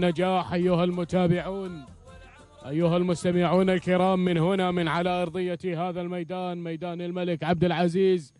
نجاح أيها المتابعون أيها المستمعون الكرام من هنا من على أرضية هذا الميدان ميدان الملك عبد العزيز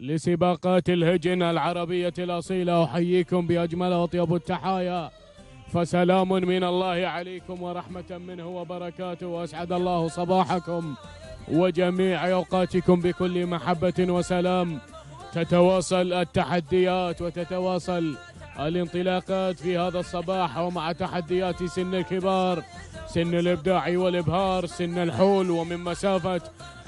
لسباقات الهجن العربية الأصيلة. أحييكم بأجمل وأطيب التحايا. فسلام من الله عليكم ورحمة منه وبركاته. وأسعد الله صباحكم وجميع أوقاتكم بكل محبة وسلام. تتواصل التحديات وتتواصل الانطلاقات في هذا الصباح ومع تحديات سن الكبار سن الإبداع والإبهار سن الحول ومن مسافة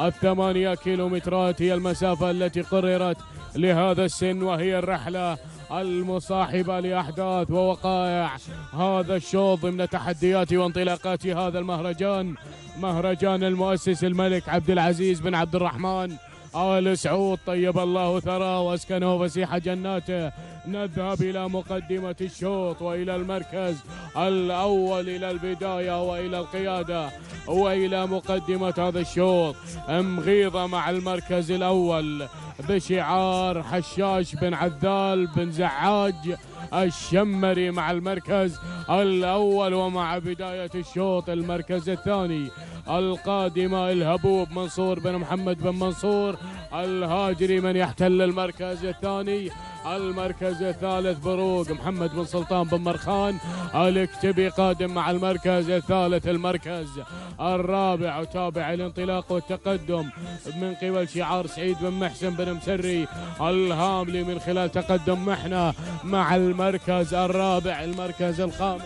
الثمانية كيلومترات هي المسافة التي قررت لهذا السن وهي الرحلة المصاحبة لأحداث ووقائع هذا الشوط ضمن تحديات وانطلاقات هذا المهرجان مهرجان المؤسس الملك عبد العزيز بن عبد الرحمن. آل سعود طيب الله ثراه وأسكنه فسيح جناته. نذهب إلى مقدمة الشوط وإلى المركز الأول إلى البداية وإلى القيادة وإلى مقدمة هذا الشوط. مغيضة مع المركز الأول بشعار حشاش بن عذال بن زعاج. الشمري مع المركز الأول ومع بداية الشوط المركز الثاني. القادمة الهبوب منصور بن محمد بن منصور الهاجري من يحتل المركز الثاني. المركز الثالث بروق محمد بن سلطان بن مرخان. الاكتبي قادم مع المركز الثالث المركز الرابع. وتابع الانطلاق والتقدم من قبل شعار سعيد بن محسن بن مسري الهاملي من خلال تقدم محنة مع المركز الرابع المركز الخامس.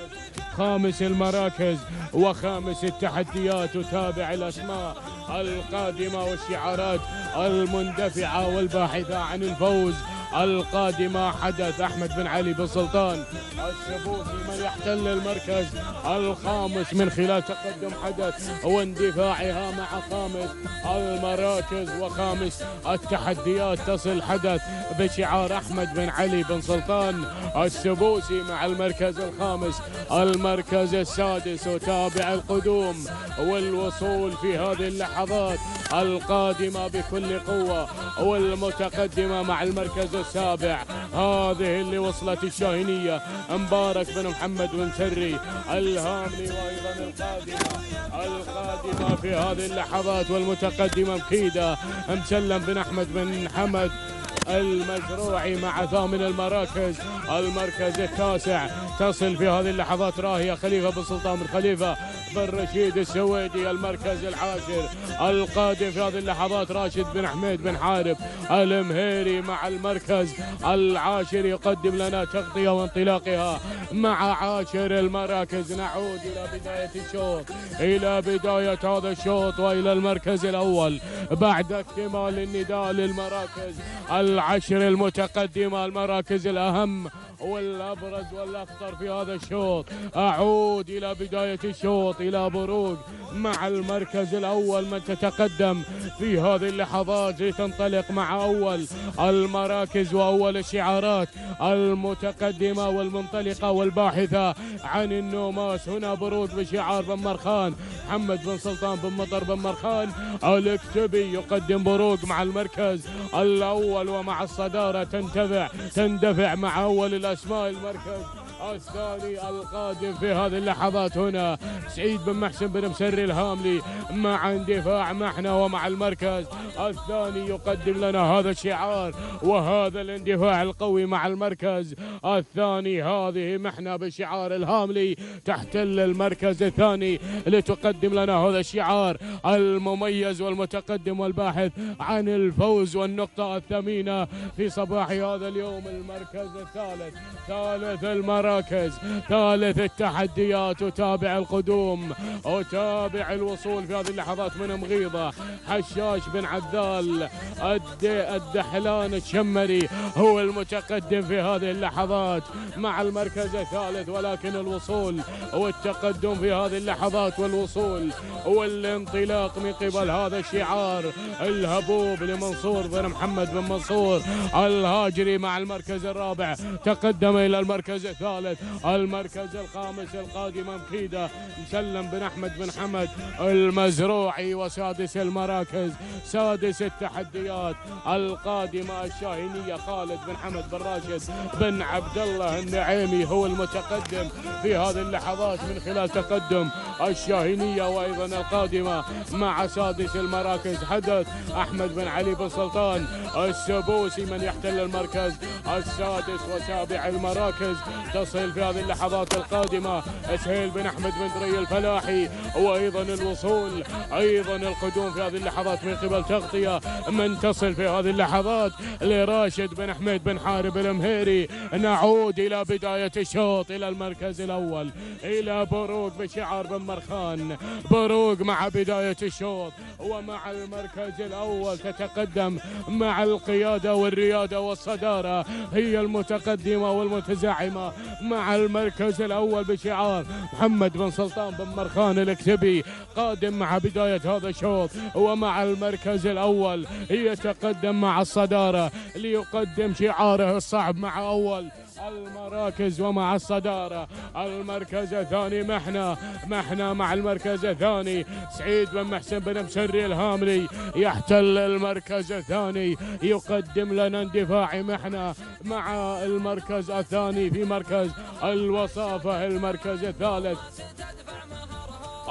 خامس المراكز وخامس التحديات. وتابع الأسماء القادمة والشعارات المندفعة والباحثة عن الفوز القادمة حدث أحمد بن علي بن سلطان السبوسي من يحتل المركز الخامس من خلال تقدم حدث واندفاعها مع خامس المراكز. وخامس التحديات تصل حدث بشعار أحمد بن علي بن سلطان. السبوسي مع المركز الخامس المركز السادس وتابع القدوم. والوصول في هذه اللحظات القادمة بكل قوة والمتقدمة مع المركز السابع هذه اللي وصلت الشاهينية. مبارك بن محمد بن سري الهاملي وأيضا القادمة. القادمة في هذه اللحظات والمتقدمة مكيدة مسلم بن أحمد بن حمد. المزروعي مع ثامن المراكز. المركز التاسع تصل في هذه اللحظات راهية خليفة بن سلطان بن خليفة بن رشيد السويدي المركز العاشر. القادم في هذه اللحظات راشد بن حميد بن حارب المهيري مع المركز العاشر. يقدم لنا تغطية وانطلاقها مع عاشر المراكز. نعود إلى بداية الشوط إلى بداية هذا الشوط وإلى المركز الأول. بعد اكتمال النداء للمراكز العشر المتقدمة المراكز الأهم. والأبرز والاخطر في هذا الشوط. أعود إلى بداية الشوط إلى بروق مع المركز الأول من تتقدم. في هذه اللحظات لتنطلق مع أول المراكز وأول الشعارات المتقدمة والمنطلقة والباحثة عن النوماس هنا بروق بشعار بن مرخان. محمد بن سلطان بن مطر بن مرخان. الاكتبي يقدم بروق مع المركز الأول ومع الصدارة. تنتفع تندفع مع أول الاسماء المركز. الثاني القادم في هذه اللحظات هنا. سعيد بن محسن بن مسري الهاملي مع اندفاع محنا ومع المركز. الثاني يقدم لنا هذا الشعار وهذا الاندفاع القوي مع المركز. الثاني هذه محنة بشعار الهاملي تحتل المركز الثاني لتقدم لنا هذا الشعار المميز والمتقدم والباحث عن الفوز والنقطة الثمينة في صباح هذا اليوم. المركز الثالث. ثالث المراكز ثالث التحديات وتابع القدوم. وتابع الوصول في هذه اللحظات من مغيضة. حشاش بن عذال الدحلان الشمري هو المتقدم في هذه اللحظات. مع المركز الثالث ولكن الوصول والتقدم في هذه اللحظات والوصول والانطلاق من قبل هذا الشعار. الهبوب لمنصور بن محمد بن منصور. الهاجري مع المركز الرابع. تقدم إلى المركز الثالث. الثالث المركز الخامس القادمة مكيدة مسلم بن أحمد بن حمد المزروعي وسادس المراكز سادس التحديات القادمة الشاهينية خالد بن حمد بن راشد بن عبد الله النعيمي هو المتقدم في هذه اللحظات من خلال تقدم الشاهينية وأيضا القادمة مع سادس المراكز حدث أحمد بن علي بن سلطان السبوسي من يحتل المركز السادس وسابع المراكز تصل في هذه اللحظات القادمة. سهيل بن أحمد بن دري الفلاحي وأيضا الوصول أيضا القدوم في هذه اللحظات من قبل تغطية من تصل في هذه اللحظات لراشد بن أحمد بن حارب المهيري نعود إلى بداية الشوط إلى المركز الأول إلى بروق بشعار بن مرخان. بروق مع بداية الشوط ومع المركز الأول تتقدم مع القيادة والريادة والصدارة. هي المتقدمة والمتزعمة. مع المركز الأول بشعار محمد بن سلطان بن مرخان الكتبي قادم مع بداية هذا الشوط ومع المركز الأول يتقدم مع الصدارة ليقدم شعاره الصعب مع أول المراكز ومع الصدارة. المركز الثاني محنة. محنة مع المركز الثاني. سعيد بن محسن بن مسري الهاملي. يحتل المركز الثاني. يقدم لنا اندفاع محنة مع المركز الثاني في مركز الوصافة. المركز الثالث.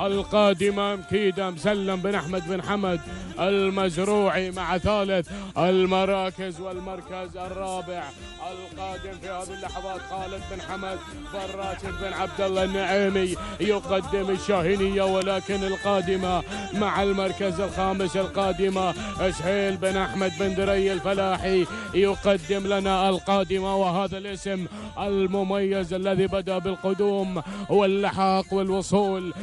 القادمة مكيدة مسلم بن أحمد بن حمد المزروعي مع ثالث المراكز والمركز الرابع. القادم في هذه اللحظات خالد بن حمد بن راشد بن عبد الله النعيمي يقدم الشاهينية ولكن القادمة مع المركز الخامس القادمة. سهيل بن أحمد بن دري الفلاحي يقدم لنا القادمة وهذا الاسم المميز الذي بدأ بالقدوم واللحاق والوصول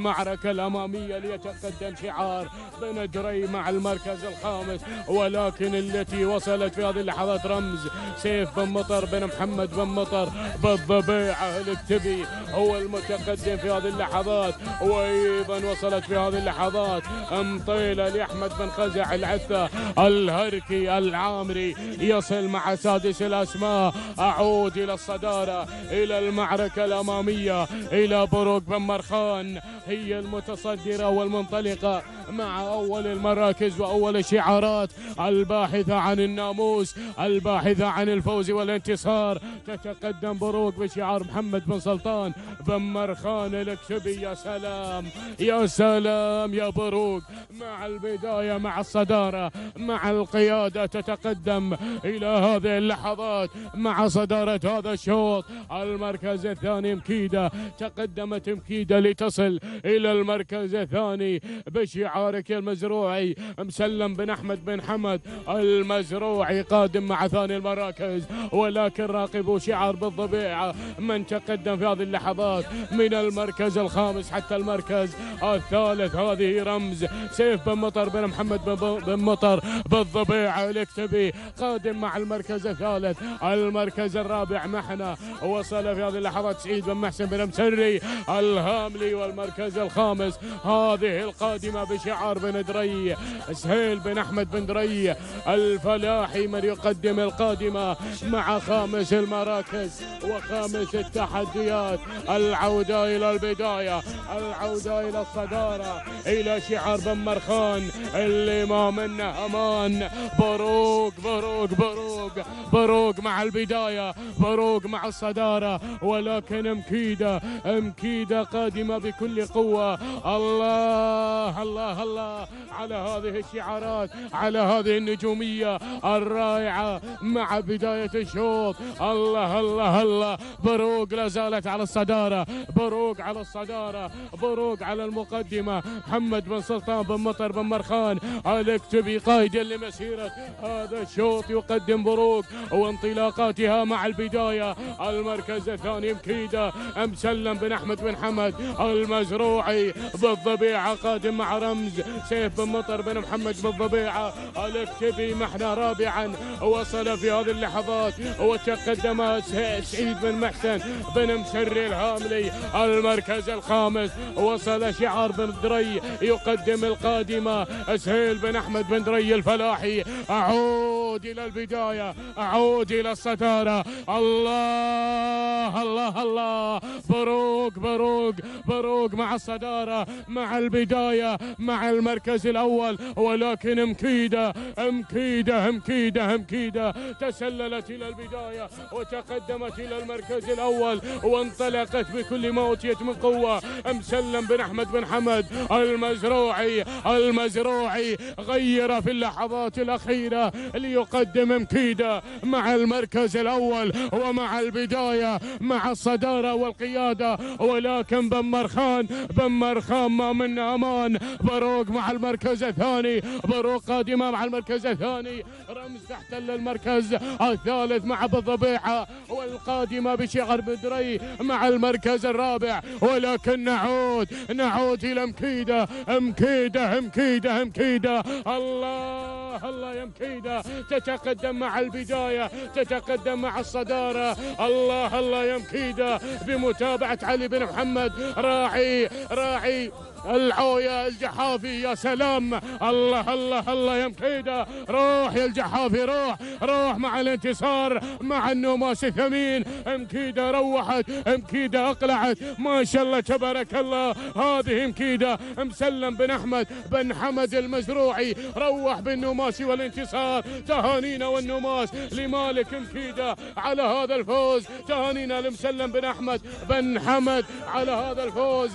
للمعركة الأمامية ليتقدم شعار بن دري مع المركز الخامس. ولكن التي وصلت في هذه اللحظات رمز سيف بن مطر بن محمد بن مطر بالضبيعة الكتبي هو المتقدم في هذه اللحظات. وأيضا وصلت في هذه اللحظات مطيلة لأحمد بن خزع العثة الهركي العامري. يصل مع سادس الأسماء. أعود إلى الصدارة إلى المعركة الأمامية إلى بروك بن مرخان هي المتصدرة والمنطلقة مع أول المراكز وأول الشعارات. الباحثة عن الناموس الباحثة عن الفوز والانتصار. تتقدم بروق بشعار محمد بن سلطان. بن مرخان الكتبي يا سلام يا سلام يا بروق. مع البداية مع الصدارة مع القيادة تتقدم إلى هذه اللحظات. مع صدارة هذا الشوط المركز الثاني مكيدة. تقدمت مكيدة لتصل إلى المركز الثاني بشعارك المزروعي مسلم بن أحمد بن حمد. المزروعي قادم مع ثاني المراكز ولكن راقبوا شعار بالضبيعة. من تقدم في هذه اللحظات من المركز الخامس حتى المركز الثالث هذه رمز. سيف بن مطر بن محمد بن مطر بالضبيعة الأكتبي قادم مع المركز الثالث. المركز الرابع محنة وصل في هذه اللحظات سعيد بن محسن بن مسري الهاملي والمركز الخامس هذه القادمة بشعار بن دري سهيل بن أحمد بن دري. الفلاحي من يقدم القادمة مع خامس المراكز وخامس التحديات. العودة إلى البداية العودة إلى الصدارة إلى شعار بن مرخان اللي ما منه أمان بروق بروق بروق بروق مع البداية بروق مع الصدارة. ولكن مكيدة مكيدة قادمة بكل قوة. الله الله الله. على هذه الشعارات على هذه النجومية الرائعة مع بداية الشوط. الله الله الله. بروق لا زالت على الصدارة. بروق على الصدارة. بروق على المقدمة. محمد بن سلطان بن مطر بن مرخان. الاكتبي قائدا لمسيرة. هذا الشوط يقدم بروق وانطلاقاتها مع البداية. المركز الثاني مكيدة مسلم بن أحمد بن حمد. المزروع المزروعي بالضبيعة قادم مع رمز سيف بن مطر بن محمد بالضبيعة. الاكتبي محنا رابعا وصل في هذه اللحظات وتقدم سعيد بن محسن بن مسري الهاملي المركز الخامس. وصل شعار بن دري يقدم القادمة سهيل بن أحمد بن دري الفلاحي. أعود إلى البداية أعود إلى الصدارة الله الله الله. بروق بروق بروق مع الصدارة مع البداية مع المركز الأول. ولكن مكيدة مكيدة مكيدة مكيدة تسللت إلى البداية وتقدمت إلى المركز الأول وانطلقت بكل ما أوتيت من قوة. مسلم بن أحمد بن حمد المزروعي المزروعي غير في اللحظات الأخيرة ليقدم مكيدة مع المركز الأول ومع البداية مع الصدارة والقيادة. ولكن بن مرخان بن ما من أمان. بروق مع المركز الثاني. بروق قادمة مع المركز الثاني. رمز تحتل المركز الثالث مع بالضبيعة. والقادمة بشعر بدري مع المركز الرابع. ولكن نعود. نعود إلى مكيدة مكيدة مكيدة مكيدة الله. الله يا مكيدة تتقدم مع البداية تتقدم مع الصدارة. الله الله يا مكيدة بمتابعة علي بن محمد. راعي راعي. العوية الجحافي يا سلام. الله الله الله يا مكيدة روح يا الجحافي روح روح مع الانتصار مع النوماس الثمين. مكيدة روحت مكيدة أقلعت. ما شاء الله تبارك الله. هذه مكيدة مسلم بن أحمد بن حمد المزروعي. روح بالنوماس والانتصار. تهانينا والنوماس لمالك مكيدة على هذا الفوز. تهانينا لمسلم بن أحمد بن حمد على هذا الفوز.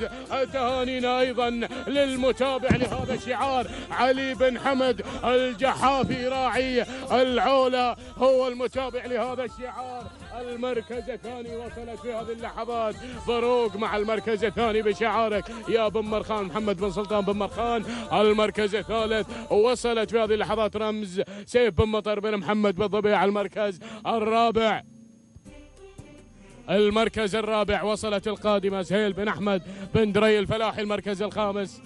تهانينا أيضا. أيضا للمتابع لهذا الشعار علي بن حمد الجحافي راعي العولة هو المتابع لهذا الشعار. المركز الثاني وصلت في هذه اللحظات بروق مع المركز الثاني بشعارك. يا بن مرخان محمد بن سلطان بن مرخان المركز الثالث وصلت في هذه اللحظات رمز سيف بن مطر بن محمد بالضبيع المركز الرابع. المركز الرابع وصلت القادمة سهيل بن أحمد بن دري الفلاحي المركز الخامس.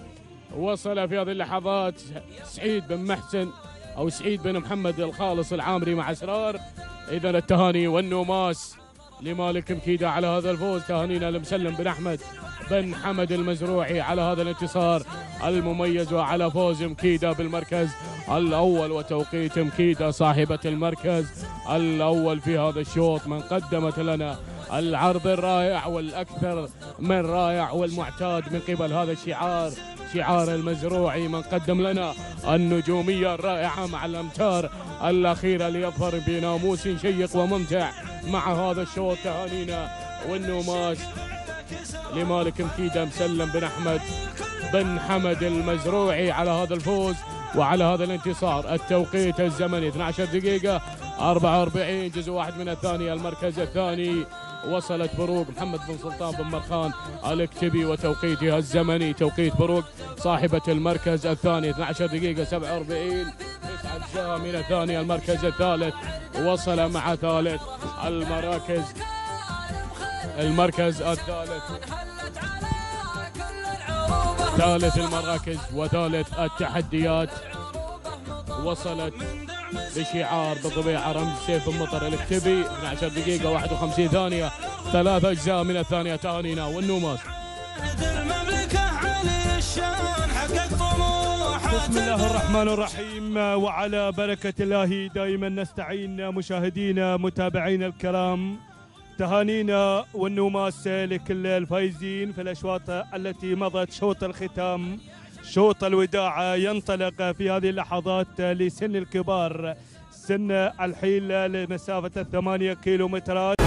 وصل في هذه اللحظات سعيد بن محسن أو سعيد بن محمد الخالص العامري مع أسرار إذا التهاني والنوماس لمالك مكيدة على هذا الفوز. تهانينا لمسلم بن أحمد بن حمد المزروعي على هذا الانتصار. المميز وعلى فوز مكيدة بالمركز الأول وتوقيت مكيدة صاحبة المركز الأول في هذا الشوط. من قدمت لنا العرض الرائع والأكثر من رائع والمعتاد من قبل هذا الشعار شعار المزروعي من قدم لنا النجومية الرائعة مع الأمتار الأخيرة ليظهر بناموس شيق وممتع مع هذا الشوط تهانينا والنوماس لمالك مكيدة مسلم بن أحمد بن حمد المزروعي على هذا الفوز وعلى هذا الانتصار. التوقيت الزمني 12 دقيقة 44 جزء واحد من الثانية المركز الثاني. وصلت بروق محمد بن سلطان بن مرخان. الاكتبي وتوقيتها الزمني. توقيت بروق صاحبة المركز الثاني. 12 دقيقة 47 تسعة من الثانية المركز الثالث. وصل مع ثالث المراكز. المركز الثالث. ثالث المراكز وثالث التحديات. وصلت بشعار بالطبيعة رمز سيف المطر الكتبي 12 دقيقة 51 ثانية. ثلاث أجزاء من الثانية تهانينا والنوماس بسم الله الرحمن الرحيم وعلى بركة الله دائما نستعين مشاهدينا متابعينا الكرام. تهانينا والنوماس لكل الفايزين في الأشواط التي مضت شوط الختام. شوط الوداع ينطلق في هذه اللحظات لسن الكبار سن الحيل لمسافة الثمانية كيلومترات.